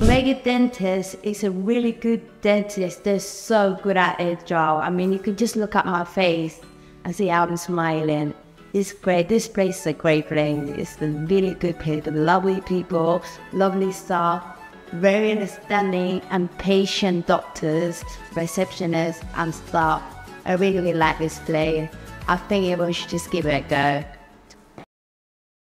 Mega Dentist is a really good dentist. They're so good at it, Joe. I mean, you can just look at my face and see how I'm smiling. It's great. This place is a great place. It's a really good place. Lovely people, lovely staff, very understanding and patient doctors, receptionists, and staff. I really, really like this place. I think everyone should just give it a go.